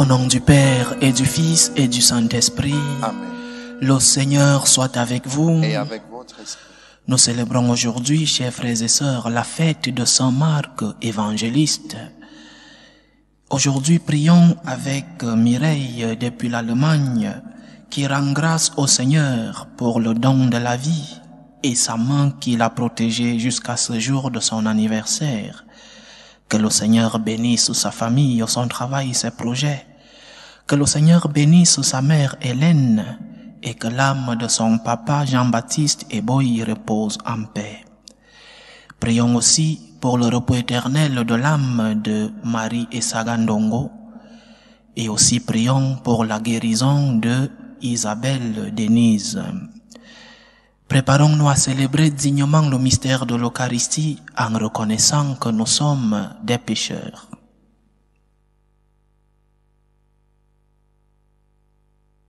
Au nom du Père et du Fils et du Saint-Esprit, Amen. le Seigneur soit avec vous. Et avec votre esprit. Nous célébrons aujourd'hui, chers frères et sœurs, la fête de Saint Marc, évangéliste. Aujourd'hui, prions avec Mireille depuis l'Allemagne, qui rend grâce au Seigneur pour le don de la vie et sa main qui l'a protégée jusqu'à ce jour de son anniversaire. Que le Seigneur bénisse sa famille, son travail, ses projets. Que le Seigneur bénisse sa mère Hélène et que l'âme de son papa Jean-Baptiste Eboy repose en paix. Prions aussi pour le repos éternel de l'âme de Marie et Sagandongo et aussi prions pour la guérison de Isabelle Denise. Préparons-nous à célébrer dignement le mystère de l'Eucharistie en reconnaissant que nous sommes des pécheurs.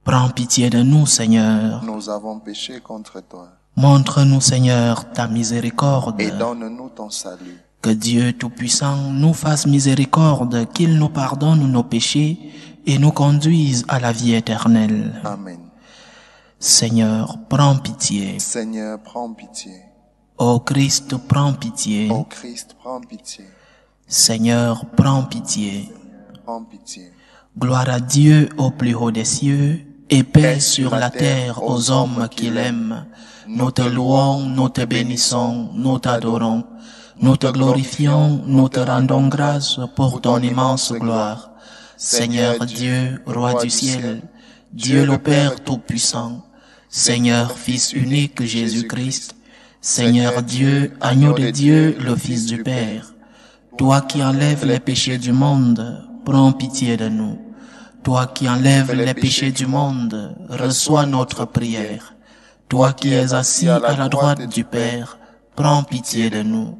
Prends pitié de nous, Seigneur. Nous avons péché contre toi. Montre-nous, Seigneur, ta miséricorde. Et donne-nous ton salut. Que Dieu Tout-Puissant nous fasse miséricorde, qu'il nous pardonne nos péchés et nous conduise à la vie éternelle. Amen. Seigneur, prends pitié. Seigneur, prends pitié. Ô Christ, prends pitié. Ô Christ, prends pitié. Seigneur, prends pitié. Prends pitié. Gloire à Dieu au plus haut des cieux et paix sur la terre aux hommes qu'il aime. Nous te louons, nous te bénissons, nous t'adorons, nous te glorifions, nous te rendons grâce pour ton immense gloire. Seigneur Dieu, roi du ciel, Dieu le Père Tout-Puissant, Seigneur Fils unique Jésus-Christ, Seigneur Dieu, agneau de Dieu, le Fils du Père, toi qui enlèves les péchés du monde, prends pitié de nous. Toi qui enlèves les péchés du monde, reçois notre prière. Toi qui es assis à la droite du Père, prends pitié de nous.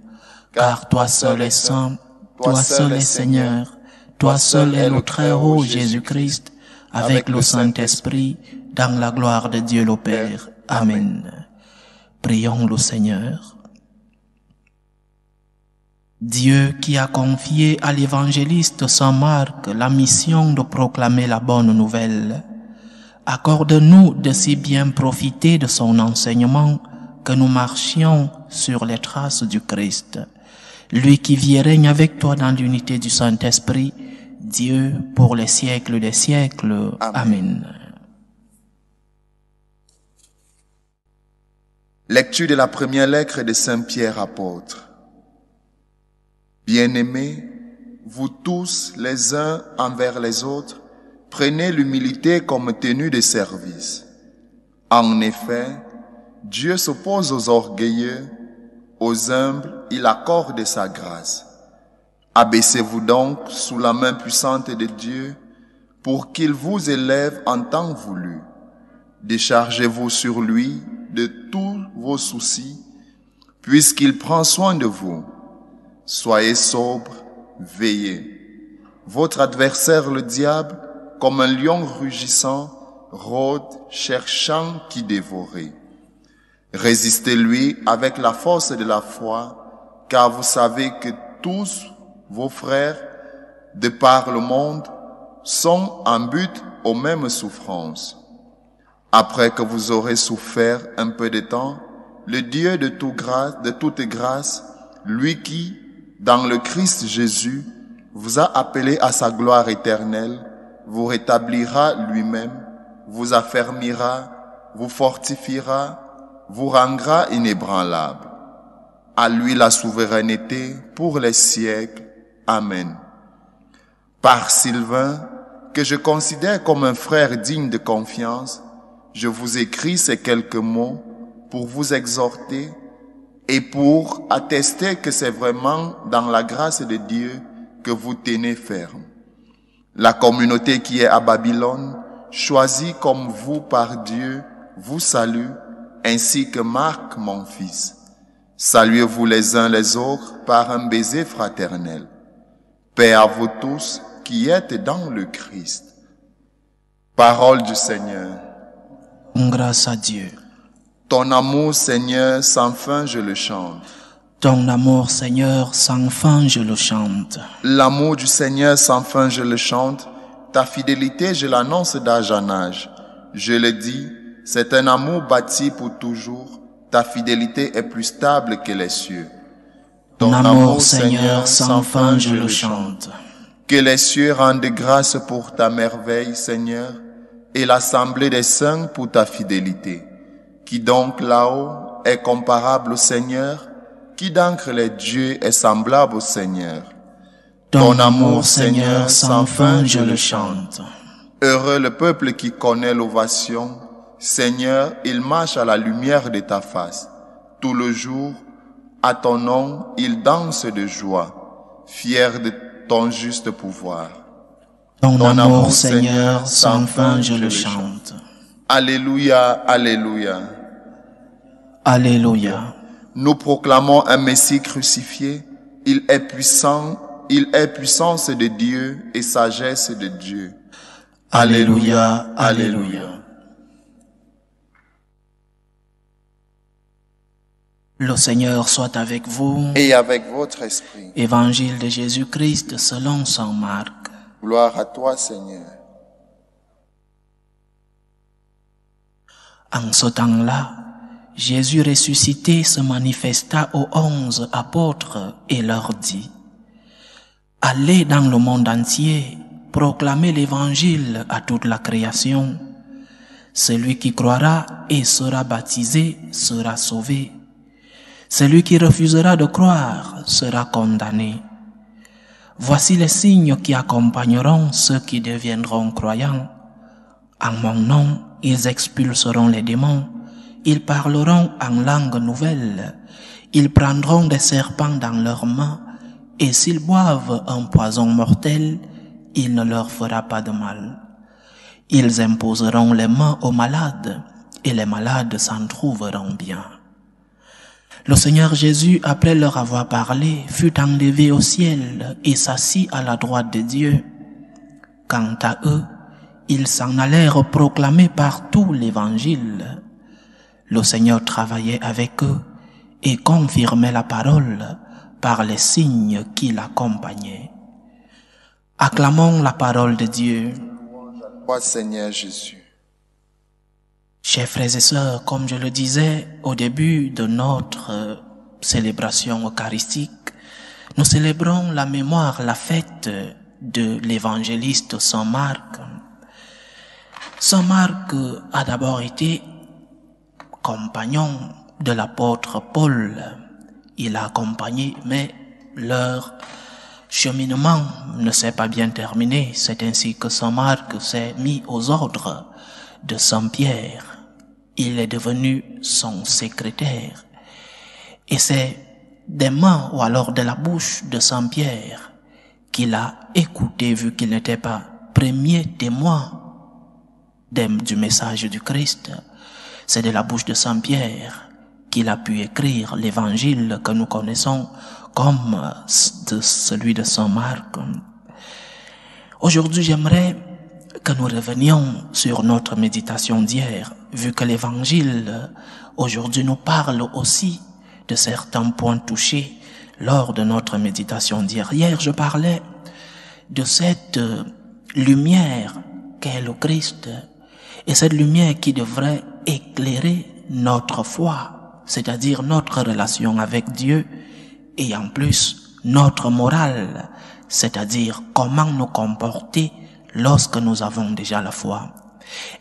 Car toi seul est saint, toi seul est Seigneur, toi seul est le très haut Jésus-Christ, avec le Saint-Esprit, dans la gloire de Dieu le Père. Amen. Prions le Seigneur. Dieu qui a confié à l'évangéliste Saint Marc la mission de proclamer la bonne nouvelle, accorde-nous de si bien profiter de son enseignement que nous marchions sur les traces du Christ. Lui qui vit et règne avec toi dans l'unité du Saint-Esprit, Dieu pour les siècles des siècles. Amen. Lecture de la première lettre de Saint Pierre apôtre. Bien-aimés, vous tous, les uns envers les autres, prenez l'humilité comme tenue de service. En effet, Dieu s'oppose aux orgueilleux, aux humbles, il accorde sa grâce. Abaissez-vous donc sous la main puissante de Dieu pour qu'il vous élève en temps voulu. Déchargez-vous sur lui de tous vos soucis, puisqu'il prend soin de vous. Soyez sobre, veillez. Votre adversaire, le diable, comme un lion rugissant, rôde, cherchant qui dévorer. Résistez-lui avec la force de la foi, car vous savez que tous vos frères, de par le monde, sont en but aux mêmes souffrances. Après que vous aurez souffert un peu de temps, le Dieu de, grâce, de toute grâce, lui qui, dans le Christ Jésus, vous a appelé à sa gloire éternelle, vous rétablira lui-même, vous affermira, vous fortifiera, vous rendra inébranlable. À lui la souveraineté pour les siècles. Amen. Par Sylvain, que je considère comme un frère digne de confiance, je vous écris ces quelques mots pour vous exhorter et pour attester que c'est vraiment dans la grâce de Dieu que vous tenez ferme. La communauté qui est à Babylone, choisie comme vous par Dieu, vous salue, ainsi que Marc, mon fils. Saluez-vous les uns les autres par un baiser fraternel. Paix à vous tous qui êtes dans le Christ. Parole du Seigneur. Grâce à Dieu. Ton amour, Seigneur, sans fin, je le chante. Ton amour, Seigneur, sans fin, je le chante. L'amour du Seigneur sans fin, je le chante, Ta fidélité, je l'annonce d'âge en âge. Je le dis, c'est un amour bâti pour toujours. Ta fidélité est plus stable que les cieux. Ton amour, Seigneur, sans fin, je le chante. Que les cieux rendent grâce pour ta merveille, Seigneur, et l'assemblée des saints pour ta fidélité. Qui donc là-haut est comparable au Seigneur? Qui d'entre les dieux est semblable au Seigneur? Ton amour, Seigneur, sans fin, je le chante. Heureux le peuple qui connaît l'ovation. Seigneur, il marche à la lumière de ta face. Tout le jour, à ton nom, il danse de joie, fier de ton juste pouvoir. Ton, amour, Seigneur, sans fin, je le chante. Alléluia, Alléluia. Alléluia. Nous proclamons un Messie crucifié. Il est puissant, il est puissance de Dieu et sagesse de Dieu. Alléluia, Alléluia. Le Seigneur soit avec vous. Et avec votre esprit. Évangile de Jésus-Christ selon Saint Marc. Gloire à toi, Seigneur. En ce temps-là, Jésus ressuscité se manifesta aux onze apôtres et leur dit, Allez dans le monde entier, proclamez l'évangile à toute la création. Celui qui croira et sera baptisé sera sauvé. Celui qui refusera de croire sera condamné. Voici les signes qui accompagneront ceux qui deviendront croyants. En mon nom, ils expulseront les démons. Ils parleront en langue nouvelle. Ils prendront des serpents dans leurs mains. Et s'ils boivent un poison mortel, il ne leur fera pas de mal. Ils imposeront les mains aux malades, et les malades s'en trouveront bien. Le Seigneur Jésus, après leur avoir parlé, fut enlevé au ciel et s'assit à la droite de Dieu. Quant à eux, ils s'en allèrent proclamer partout l'évangile. Le Seigneur travaillait avec eux et confirmait la parole par les signes qui l'accompagnaient. Acclamons la parole de Dieu. Toi, Seigneur Jésus. Chers frères et sœurs, comme je le disais au début de notre célébration eucharistique, nous célébrons la mémoire, la fête de l'évangéliste Saint Marc. Saint Marc a d'abord été compagnon de l'apôtre Paul. Il a accompagné, mais leur cheminement ne s'est pas bien terminé. C'est ainsi que Saint Marc s'est mis aux ordres de Saint Pierre. Il est devenu son secrétaire. Et c'est des mains ou alors de la bouche de Saint Pierre qu'il a écouté vu qu'il n'était pas premier témoin du message du Christ. C'est de la bouche de Saint Pierre qu'il a pu écrire l'évangile que nous connaissons comme celui de Saint Marc. Aujourd'hui, j'aimerais que nous revenions sur notre méditation d'hier, vu que l'évangile aujourd'hui nous parle aussi de certains points touchés lors de notre méditation d'hier. Hier, je parlais de cette lumière qu'est le Christ et cette lumière qui devrait éclairer notre foi, c'est-à-dire notre relation avec Dieu et en plus notre morale, c'est-à-dire comment nous comporter lorsque nous avons déjà la foi.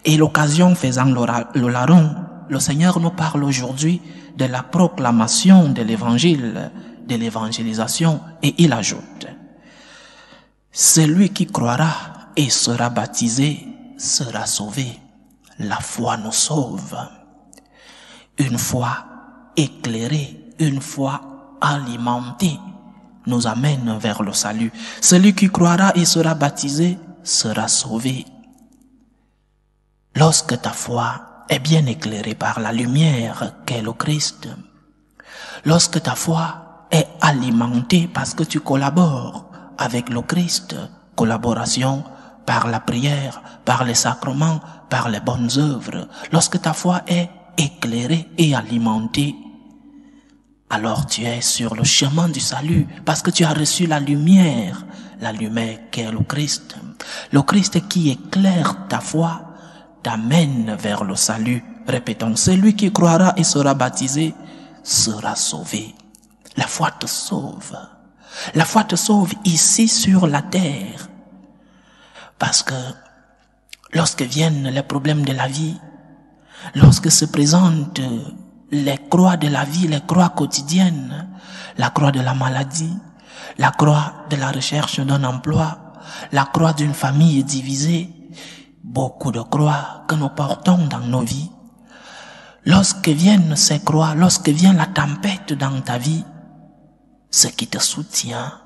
Et l'occasion faisant le larron, le Seigneur nous parle aujourd'hui de la proclamation de l'évangile, de l'évangélisation, et il ajoute, celui qui croira et sera baptisé sera sauvé. La foi nous sauve. Une foi éclairée, une foi alimentée nous amène vers le salut. Celui qui croira et sera baptisé sera sauvé. Lorsque ta foi est bien éclairée par la lumière qu'est le Christ, lorsque ta foi est alimentée parce que tu collabores avec le Christ, collaboration par la prière, par les sacrements, par les bonnes œuvres, lorsque ta foi est éclairée et alimentée, alors tu es sur le chemin du salut parce que tu as reçu la lumière, la lumière qu'est le Christ. Le Christ qui éclaire ta foi t'amène vers le salut. Répétons, celui qui croira et sera baptisé sera sauvé. La foi te sauve. La foi te sauve ici sur la terre. Parce que lorsque viennent les problèmes de la vie, lorsque se présentent les croix de la vie, les croix quotidiennes, la croix de la maladie, la croix de la recherche d'un emploi, la croix d'une famille divisée, beaucoup de croix que nous portons dans nos vies. Lorsque viennent ces croix, lorsque vient la tempête dans ta vie, ce qui te soutient,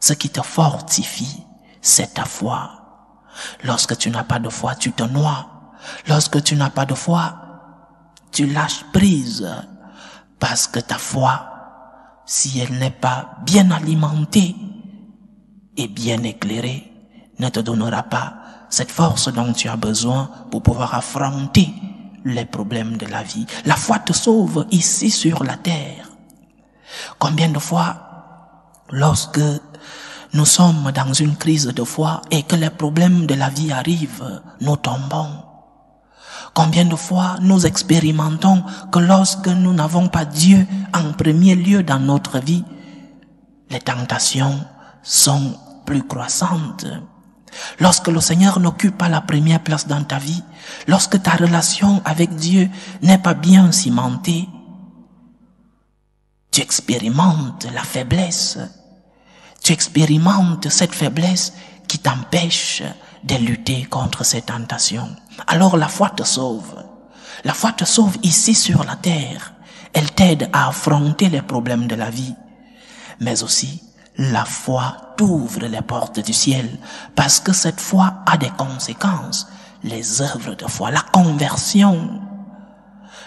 ce qui te fortifie, c'est ta foi. Lorsque tu n'as pas de foi, tu te noies. Lorsque tu n'as pas de foi, tu lâches prise. Parce que ta foi, si elle n'est pas bien alimentée et bien éclairée, ne te donnera pas cette force dont tu as besoin pour pouvoir affronter les problèmes de la vie. La foi te sauve ici sur la terre. Combien de fois, lorsque nous sommes dans une crise de foi et que les problèmes de la vie arrivent, nous tombons. Combien de fois nous expérimentons que lorsque nous n'avons pas Dieu en premier lieu dans notre vie, les tentations sont plus croissantes. Lorsque le Seigneur n'occupe pas la première place dans ta vie, lorsque ta relation avec Dieu n'est pas bien cimentée, tu expérimentes la faiblesse. Tu expérimentes cette faiblesse qui t'empêche de lutter contre ces tentations. Alors la foi te sauve. La foi te sauve ici sur la terre. Elle t'aide à affronter les problèmes de la vie. Mais aussi, la foi t'ouvre les portes du ciel parce que cette foi a des conséquences. Les œuvres de foi, la conversion.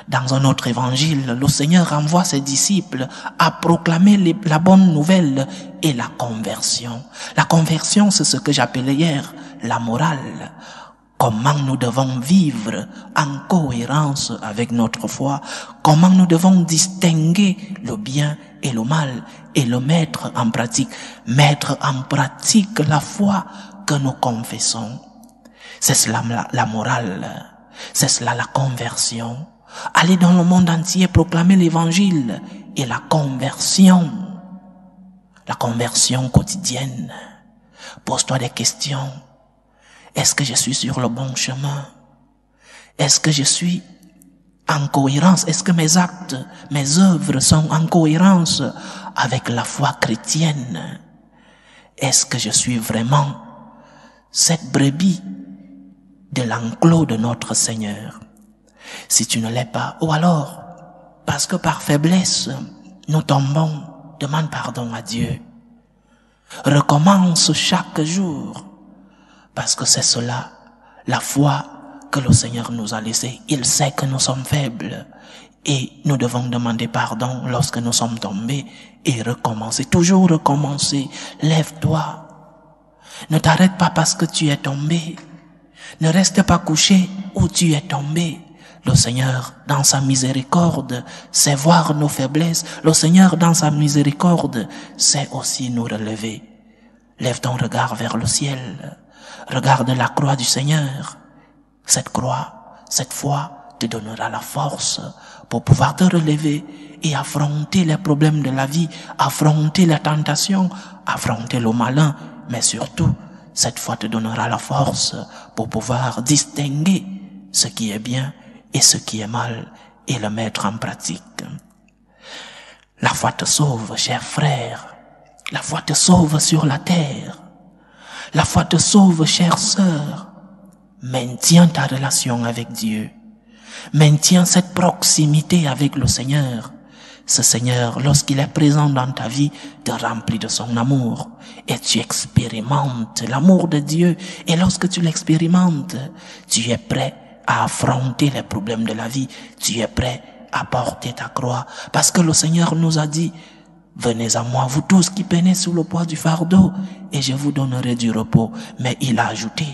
Dans un autre évangile, le Seigneur envoie ses disciples à proclamer la bonne nouvelle et la conversion. La conversion, c'est ce que j'appelais hier la morale. Comment nous devons vivre en cohérence avec notre foi? Comment nous devons distinguer le bien et le mal et le mettre en pratique? Mettre en pratique la foi que nous confessons. C'est cela la morale. C'est cela la conversion. Aller dans le monde entier proclamer l'évangile et la conversion. La conversion quotidienne. Pose-toi des questions. Est-ce que je suis sur le bon chemin? Est-ce que je suis en cohérence? Est-ce que mes actes, mes œuvres sont en cohérence avec la foi chrétienne? Est-ce que je suis vraiment cette brebis de l'enclos de notre Seigneur? Si tu ne l'es pas, ou alors, parce que par faiblesse, nous tombons, demande pardon à Dieu. Recommence chaque jour parce que c'est cela, la foi que le Seigneur nous a laissée. Il sait que nous sommes faibles et nous devons demander pardon lorsque nous sommes tombés et recommencer, toujours recommencer. Lève-toi. Ne t'arrête pas parce que tu es tombé. Ne reste pas couché où tu es tombé. Le Seigneur, dans sa miséricorde, sait voir nos faiblesses. Le Seigneur, dans sa miséricorde, sait aussi nous relever. Lève ton regard vers le ciel. Regarde la croix du Seigneur. Cette croix, cette foi te donnera la force pour pouvoir te relever et affronter les problèmes de la vie, affronter les tentations, affronter le malin, mais surtout, cette foi te donnera la force pour pouvoir distinguer ce qui est bien et ce qui est mal et le mettre en pratique. La foi te sauve, cher frère. La foi te sauve sur la terre. La foi te sauve, chère sœur. Maintiens ta relation avec Dieu. Maintiens cette proximité avec le Seigneur. Ce Seigneur, lorsqu'il est présent dans ta vie, te remplit de son amour. Et tu expérimentes l'amour de Dieu. Et lorsque tu l'expérimentes, tu es prêt à affronter les problèmes de la vie. Tu es prêt à porter ta croix. Parce que le Seigneur nous a dit, Venez à moi, vous tous qui peinez sous le poids du fardeau, et je vous donnerai du repos. Mais il a ajouté,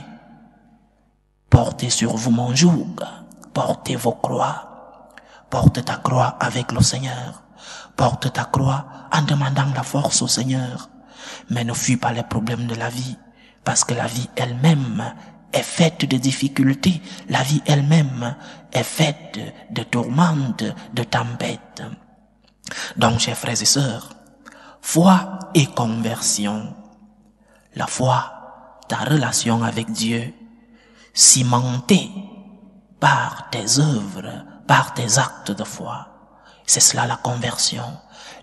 portez sur vous mon joug, portez vos croix, porte ta croix avec le Seigneur. Porte ta croix en demandant la force au Seigneur. Mais ne fuis pas les problèmes de la vie, parce que la vie elle-même est faite de difficultés, la vie elle-même est faite de tourmentes, de tempêtes. Donc, chers frères et sœurs, foi et conversion. La foi, ta relation avec Dieu, cimentée par tes œuvres, par tes actes de foi. C'est cela la conversion.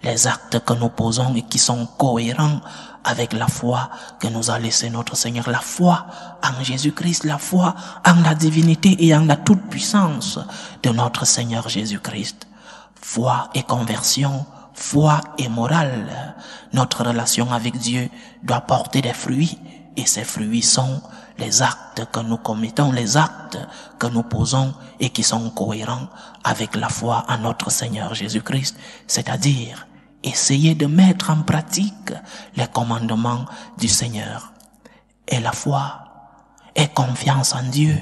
Les actes que nous posons et qui sont cohérents avec la foi que nous a laissé notre Seigneur. La foi en Jésus-Christ, la foi en la divinité et en la toute-puissance de notre Seigneur Jésus-Christ. Foi et conversion, foi et morale. Notre relation avec Dieu doit porter des fruits et ces fruits sont les actes que nous commettons, les actes que nous posons et qui sont cohérents avec la foi en notre Seigneur Jésus-Christ, c'est-à-dire essayer de mettre en pratique les commandements du Seigneur. Et la foi et confiance en Dieu.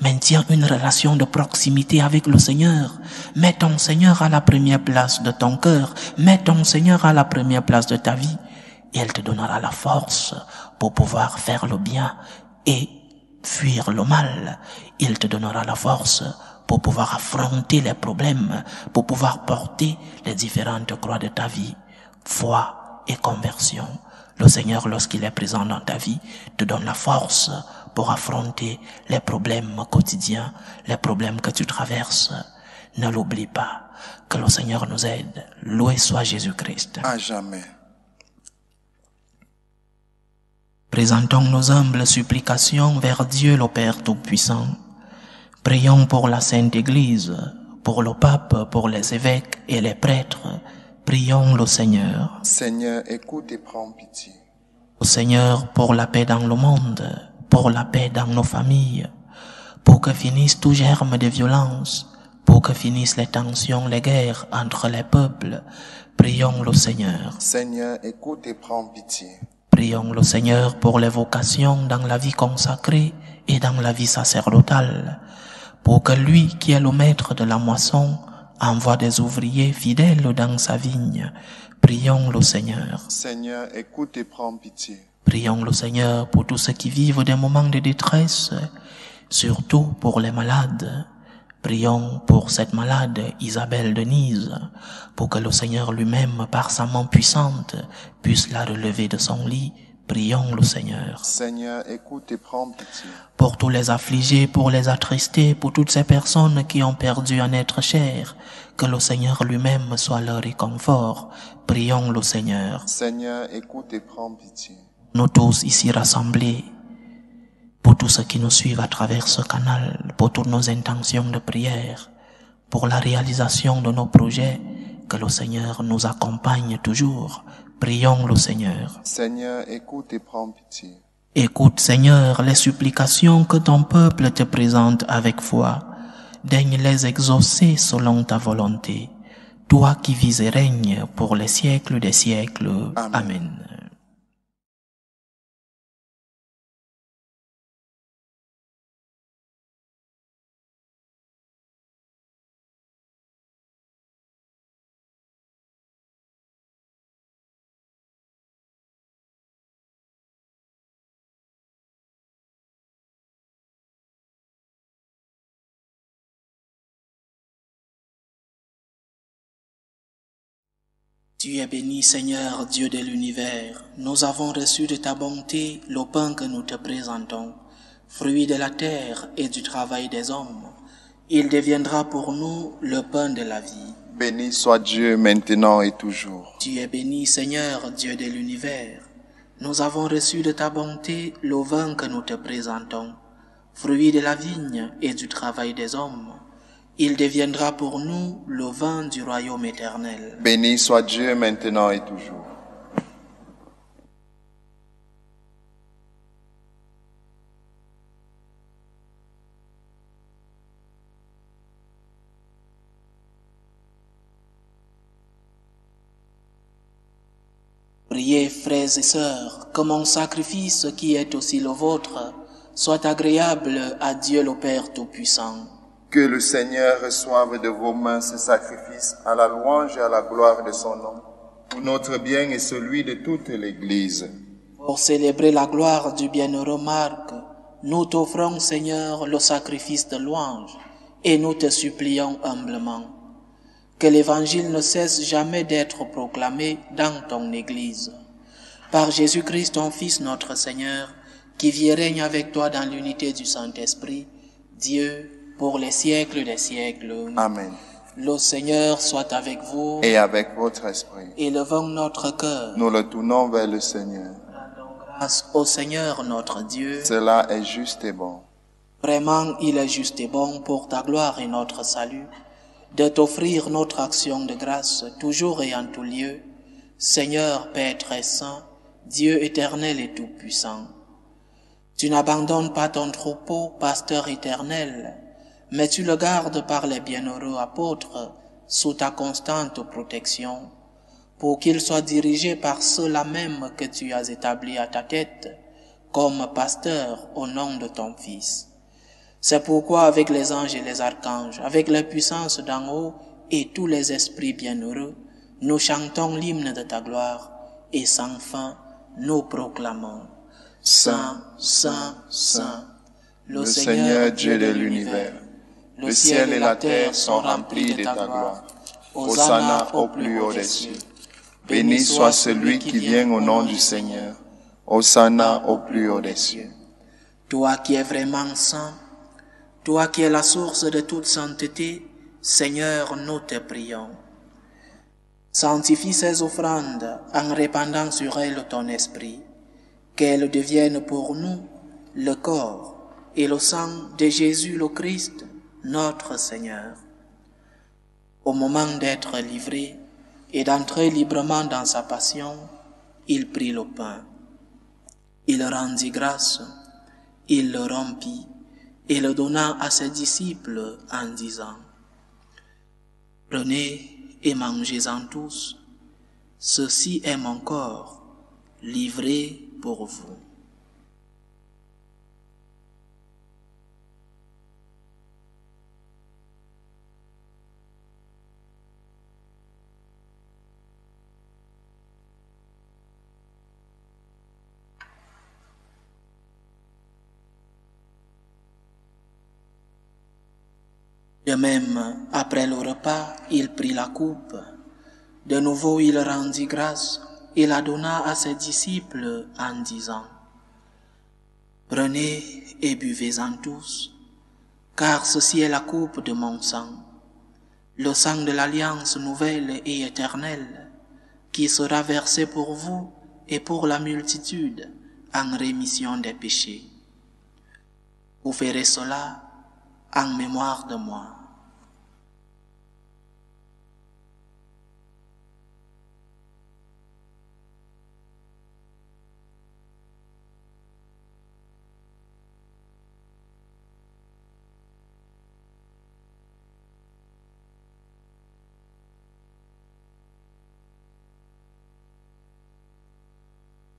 Maintiens une relation de proximité avec le Seigneur. Mets ton Seigneur à la première place de ton cœur. Mets ton Seigneur à la première place de ta vie. Et te donnera la force pour pouvoir faire le bien et fuir le mal. Il te donnera la force pour pouvoir affronter les problèmes, pour pouvoir porter les différentes croix de ta vie. Foi et conversion. Le Seigneur, lorsqu'il est présent dans ta vie, te donne la force pour affronter les problèmes quotidiens, les problèmes que tu traverses. Ne l'oublie pas. Que le Seigneur nous aide. Loué soit Jésus-Christ. À jamais. Présentons nos humbles supplications vers Dieu le Père Tout-Puissant. Prions pour la Sainte Église, pour le pape, pour les évêques et les prêtres. Prions le Seigneur. Seigneur, écoute et prends pitié. Au Seigneur pour la paix dans le monde, pour la paix dans nos familles, pour que finisse tout germe de violence, pour que finissent les tensions, les guerres entre les peuples. Prions le Seigneur. Seigneur, écoute et prends pitié. Prions le Seigneur pour les vocations dans la vie consacrée et dans la vie sacerdotale, pour que lui qui est le maître de la moisson envoie des ouvriers fidèles dans sa vigne. Prions le Seigneur. Seigneur, écoute et prends pitié. Prions le Seigneur pour tous ceux qui vivent des moments de détresse, surtout pour les malades. Prions pour cette malade Isabelle Denise, pour que le Seigneur lui-même, par sa main puissante, puisse la relever de son lit. Prions le Seigneur. Seigneur, écoute et prends pitié. Pour tous les affligés, pour les attristés, pour toutes ces personnes qui ont perdu un être cher, que le Seigneur lui-même soit leur réconfort. Prions le Seigneur. Seigneur, écoute et prends pitié. Nous tous ici rassemblés, pour tous ceux qui nous suivent à travers ce canal, pour toutes nos intentions de prière, pour la réalisation de nos projets, que le Seigneur nous accompagne toujours. Prions le Seigneur. Seigneur, écoute et prends pitié. Écoute, Seigneur, les supplications que ton peuple te présente avec foi. Daigne les exaucer selon ta volonté. Toi qui vis et règnes pour les siècles des siècles. Amen. Amen. Tu es béni Seigneur, Dieu de l'univers. Nous avons reçu de ta bonté le pain que nous te présentons, fruit de la terre et du travail des hommes. Il deviendra pour nous le pain de la vie. Béni soit Dieu maintenant et toujours. Tu es béni Seigneur, Dieu de l'univers. Nous avons reçu de ta bonté le vin que nous te présentons, fruit de la vigne et du travail des hommes. Il deviendra pour nous le vin du royaume éternel. Béni soit Dieu maintenant et toujours. Priez, frères et sœurs, que mon sacrifice qui est aussi le vôtre soit agréable à Dieu le Père Tout-Puissant. Que le Seigneur reçoive de vos mains ce sacrifice à la louange et à la gloire de son nom, pour notre bien et celui de toute l'Église. Pour célébrer la gloire du bienheureux Marc, nous t'offrons, Seigneur, le sacrifice de louange et nous te supplions humblement que l'Évangile ne cesse jamais d'être proclamé dans ton Église. Par Jésus-Christ, ton Fils, notre Seigneur, qui vit et règne avec toi dans l'unité du Saint-Esprit, Dieu, pour les siècles des siècles. Amen. Le Seigneur soit avec vous. Et avec votre esprit. Élevons notre cœur. Nous le tournons vers le Seigneur. Grâce au Seigneur notre Dieu. Cela est juste et bon. Vraiment, il est juste et bon pour ta gloire et notre salut de t'offrir notre action de grâce toujours et en tout lieu, Seigneur Père très saint, Dieu éternel et tout-puissant. Tu n'abandonnes pas ton troupeau, pasteur éternel, mais tu le gardes par les bienheureux apôtres sous ta constante protection, pour qu'il soit dirigé par ceux-là même que tu as établis à ta tête, comme pasteur au nom de ton Fils. C'est pourquoi avec les anges et les archanges, avec la puissance d'en haut et tous les esprits bienheureux, nous chantons l'hymne de ta gloire et sans fin nous proclamons. Saint, Saint, Saint, le Seigneur Dieu de l'univers. Le ciel et la terre sont remplis de ta gloire. Hosanna au plus haut des cieux. Béni soit celui qui vient au nom du Seigneur. Hosanna au plus haut des cieux. Toi qui es vraiment saint, toi qui es la source de toute sainteté, Seigneur, nous te prions. Sanctifie ces offrandes en répandant sur elles ton esprit, qu'elles deviennent pour nous le corps et le sang de Jésus le Christ, notre Seigneur. Au moment d'être livré et d'entrer librement dans sa passion, il prit le pain. Il rendit grâce, il le rompit et le donna à ses disciples en disant, Prenez et mangez-en tous, ceci est mon corps livré pour vous. De même, après le repas, il prit la coupe. De nouveau, il rendit grâce et la donna à ses disciples en disant, Prenez et buvez-en tous, car ceci est la coupe de mon sang, le sang de l'alliance nouvelle et éternelle, qui sera versé pour vous et pour la multitude en rémission des péchés. Vous ferez cela en mémoire de moi.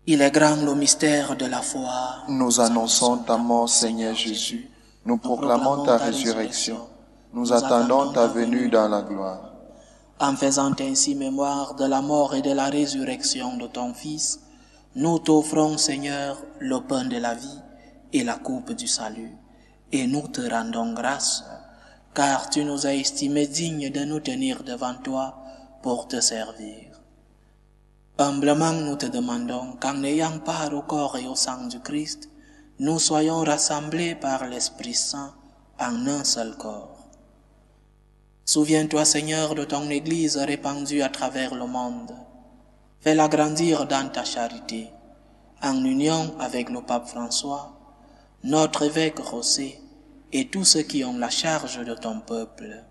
Il est grand le mystère de la foi. Nous annonçons ta mort, Seigneur Jésus. Nous proclamons ta résurrection. Nous attendons ta venue dans la gloire. En faisant ainsi mémoire de la mort et de la résurrection de ton Fils, nous t'offrons, Seigneur, le pain de la vie et la coupe du salut, et nous te rendons grâce, car tu nous as estimés dignes de nous tenir devant toi pour te servir. Humblement nous te demandons qu'en ayant part au corps et au sang du Christ, nous soyons rassemblés par l'Esprit Saint en un seul corps. Souviens-toi, Seigneur, de ton Église répandue à travers le monde. Fais-la grandir dans ta charité, en union avec le pape François, notre évêque José et tous ceux qui ont la charge de ton peuple.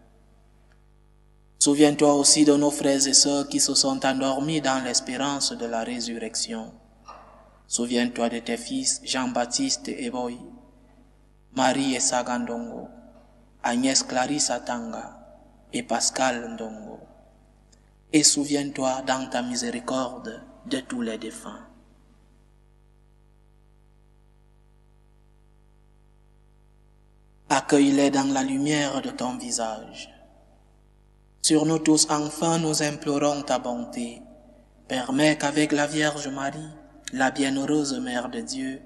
Souviens-toi aussi de nos frères et sœurs qui se sont endormis dans l'espérance de la résurrection. Souviens-toi de tes fils Jean-Baptiste et Boy, Marie et Sagandongo, Agnès Clarisse Atanga et Pascal Ndongo. Et souviens-toi dans ta miséricorde de tous les défunts. Accueille-les dans la lumière de ton visage. Sur nous tous enfin nous implorons ta bonté. Permets qu'avec la Vierge Marie, la bienheureuse Mère de Dieu,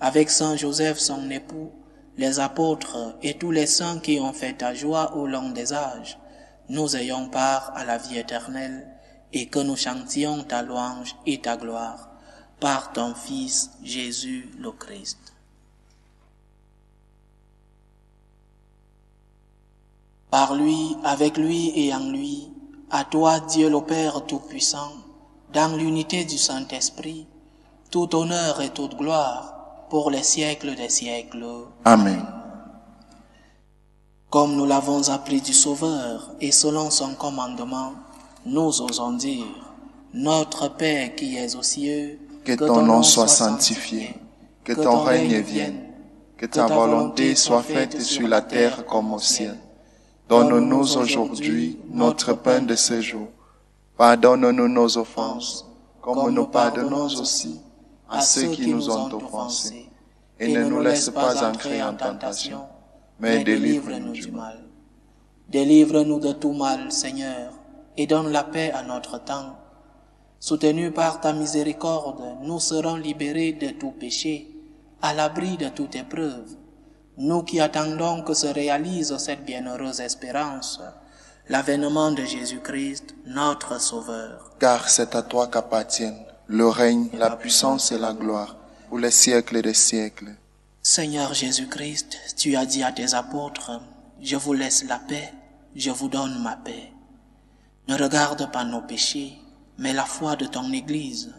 avec Saint Joseph son époux, les apôtres et tous les saints qui ont fait ta joie au long des âges, nous ayons part à la vie éternelle et que nous chantions ta louange et ta gloire par ton Fils Jésus le Christ. Par lui, avec lui et en lui, à toi Dieu le Père Tout-Puissant, dans l'unité du Saint-Esprit, tout honneur et toute gloire pour les siècles des siècles. Amen. Comme nous l'avons appris du Sauveur et selon son commandement, nous osons dire, Notre Père qui es aux cieux, Que ton nom soit sanctifié, que ton règne vienne, que ta volonté soit faite sur la terre comme au ciel. Donne-nous aujourd'hui notre pain de ce jour. Pardonne-nous nos offenses, comme nous pardonnons aussi à ceux qui nous ont offensés. Et ne nous laisse pas entrer en tentation, mais délivre-nous du mal. Délivre-nous de tout mal, Seigneur, et donne la paix à notre temps. Soutenus par ta miséricorde, nous serons libérés de tout péché, à l'abri de toute épreuve. Nous qui attendons que se réalise cette bienheureuse espérance, l'avènement de Jésus-Christ, notre Sauveur. Car c'est à toi qu'appartiennent le règne, la puissance et la gloire pour les siècles des siècles. Seigneur Jésus-Christ, tu as dit à tes apôtres, je vous laisse la paix, je vous donne ma paix. Ne regarde pas nos péchés, mais la foi de ton Église.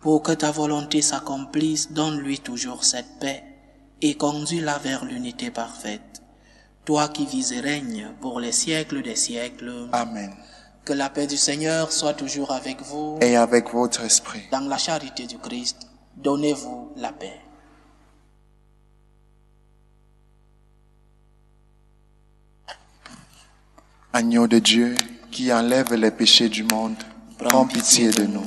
Pour que ta volonté s'accomplisse, donne-lui toujours cette paix et conduis-la vers l'unité parfaite. Toi qui vis et règnes pour les siècles des siècles. Amen. Que la paix du Seigneur soit toujours avec vous. Et avec votre esprit. Dans la charité du Christ, donnez-vous la paix. Agneau de Dieu qui enlève les péchés du monde, prends pitié de nous.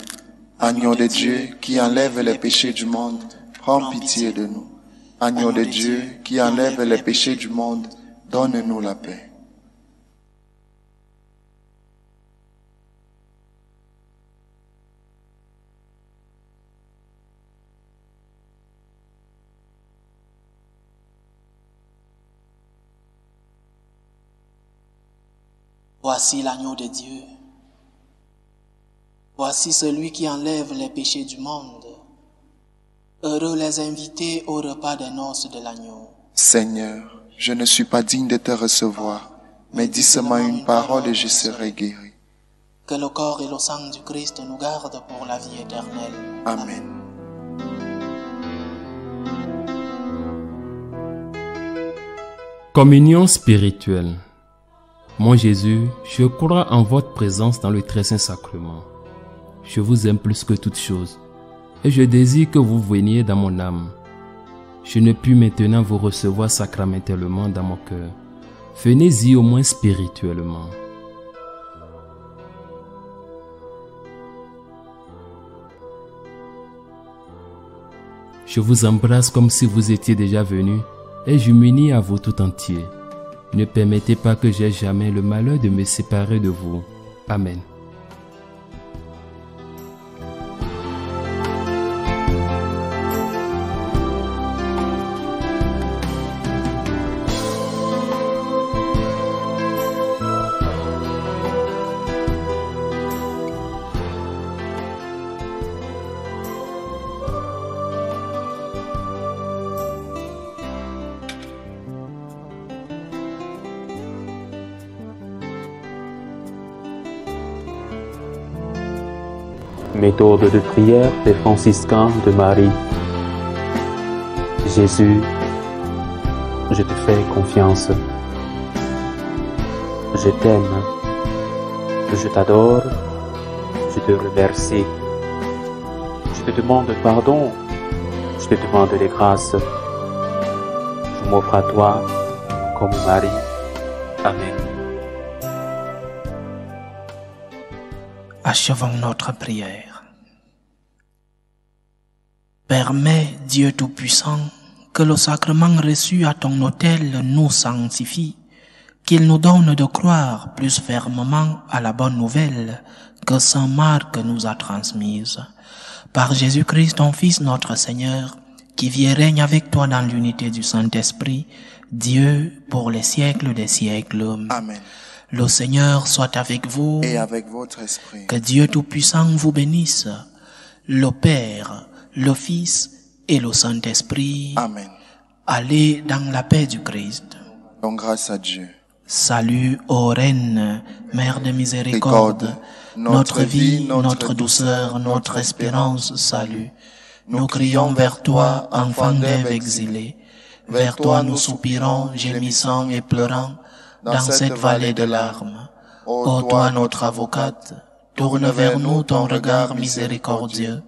Agneau de Dieu qui enlève les péchés du monde, prends pitié de nous. Agneau de Dieu qui enlève les péchés du monde, donne-nous la paix. Voici l'agneau de Dieu. Voici celui qui enlève les péchés du monde. Heureux les invités au repas des noces de l'agneau. Seigneur, je ne suis pas digne de te recevoir, mais dis seulement une parole et je serai guéri. Que le corps et le sang du Christ nous gardent pour la vie éternelle. Amen. Communion spirituelle. Mon Jésus, je crois en votre présence dans le très saint sacrement. Je vous aime plus que toute chose et je désire que vous veniez dans mon âme. Je ne puis maintenant vous recevoir sacramentellement dans mon cœur. Venez-y au moins spirituellement. Je vous embrasse comme si vous étiez déjà venu et je m'unis à vous tout entier. Ne permettez pas que j'aie jamais le malheur de me séparer de vous. Amen. Méthode de prière des franciscains de Marie. Jésus, je te fais confiance. Je t'aime. Je t'adore. Je te remercie. Je te demande pardon. Je te demande des grâces. Je m'offre à toi comme Marie. Amen. Achevons notre prière. Permets, Dieu Tout-Puissant, que le sacrement reçu à ton autel nous sanctifie, qu'il nous donne de croire plus fermement à la bonne nouvelle que Saint Marc nous a transmise. Par Jésus-Christ, ton Fils, notre Seigneur, qui vit et règne avec toi dans l'unité du Saint-Esprit, Dieu pour les siècles des siècles. Amen. Le Seigneur soit avec vous. Et avec votre esprit. Que Dieu Tout-Puissant vous bénisse, le Père, le Fils et le Saint-Esprit. Amen. Allez dans la paix du Christ. Donc grâce à Dieu. Salut, ô Reine, Mère de miséricorde, notre vie, notre douceur, notre espérance, salut. Nous crions vers toi, enfant d'Ève exilé. Vers toi nous soupirons, gémissant et pleurant, dans cette vallée de larmes. Ô toi notre avocate, tourne vers nous ton regard miséricordieux,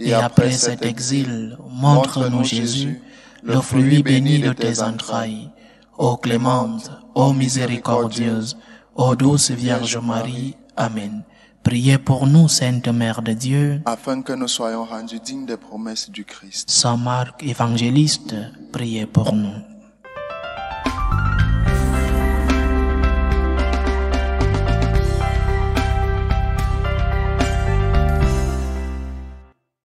et après cet exil, montre-nous Jésus, le fruit béni de tes entrailles. Ô clémente, ô miséricordieuse, ô douce Vierge Marie. Amen. Priez pour nous, Sainte Mère de Dieu. Afin que nous soyons rendus dignes des promesses du Christ. Saint Marc, évangéliste, priez pour nous.